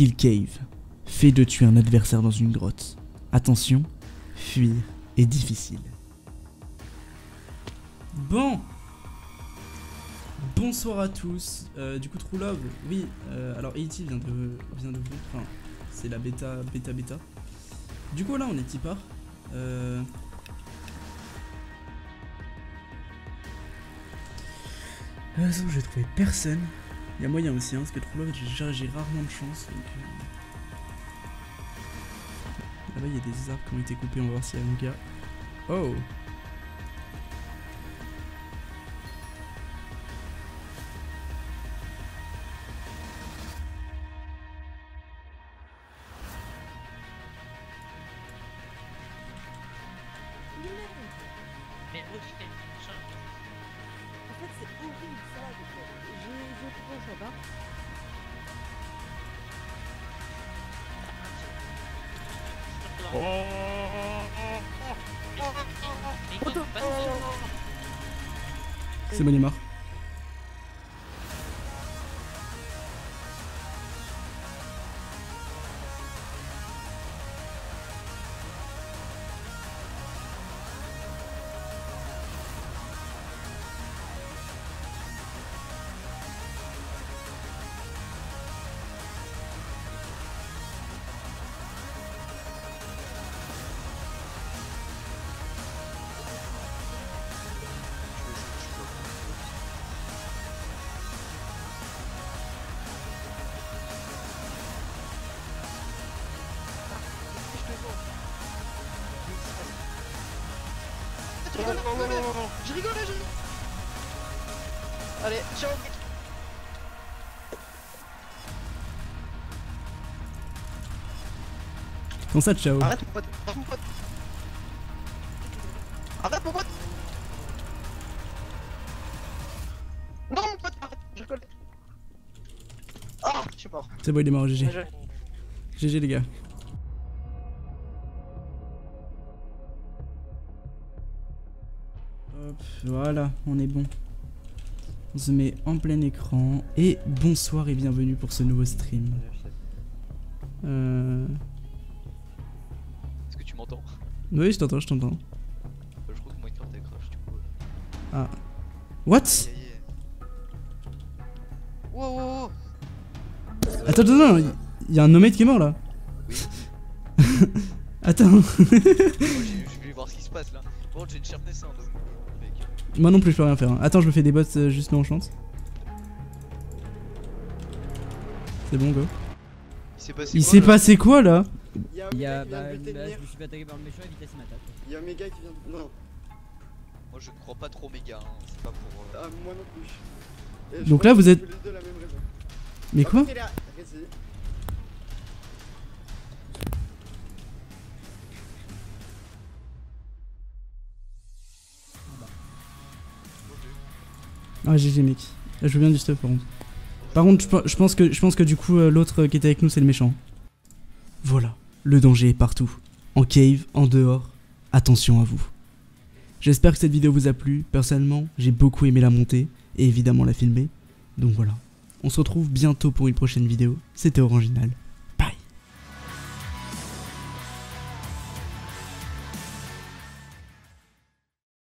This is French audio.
Kill Cave. Fait de tuer un adversaire dans une grotte. Attention, fuir est difficile. Bon Bonsoir à tous. Euh, du coup, True Love, oui, euh, alors AT vient de, vient d'ouvrir, enfin, c'est la bêta, bêta, bêta. Du coup, là, on est tipar. Euh... De toute façon, j'ai trouvé personne. Il y a moyen aussi, hein, parce que True Love, j'ai rarement de chance. Donc, euh. Là-bas, il y a des arbres qui ont été coupés, on va voir s'il y a un gars. Oh C'est bon, il. Je rigole, je je rigole. Allez, ciao. Comment ça, ciao Arrête mon pote, arrête mon pote. Arrête mon pote. Non mon pote, arrête, je rigole. Ah, je suis mort. C'est bon, il est mort, GG. GG, les gars. Voilà, on est bon. On se met en plein écran. Et bonsoir et bienvenue pour ce nouveau stream. Euh... Est-ce que tu m'entends? Oui, je t'entends, je t'entends. Je crois que Minecraft crash du coup. Ah. What? Wow, wow, wow. Attends, attends, attends, il y a un nomade qui est mort là. Oui. attends. Je vais voir ce qui se passe là. Bon, j'ai une sharpness 1 donc. Moi non plus, je peux rien faire. hein. Attends, je me fais des bots euh, juste en chance. C'est bon, go. Il s'est passé Il quoi, s'est là passé quoi là Il y a un Il y méga a, qui vient bah, de buter bah, je me suis fait attaquer par le méchant et vitesse il m'attaque. Il y a un méga qui vient de... Non, Moi je crois pas trop méga, hein. c'est pas pour. euh, ah, moi non plus. Et Donc là, vous êtes-. Mais quoi Ah, GG, mec. Je veux bien du stuff par contre. Par contre, je pense que, je pense que du coup, euh, l'autre qui était avec nous, c'est le méchant. Voilà. Le danger est partout. En cave, en dehors. Attention à vous. J'espère que cette vidéo vous a plu. Personnellement, j'ai beaucoup aimé la monter et évidemment la filmer. Donc voilà. On se retrouve bientôt pour une prochaine vidéo. C'était Original.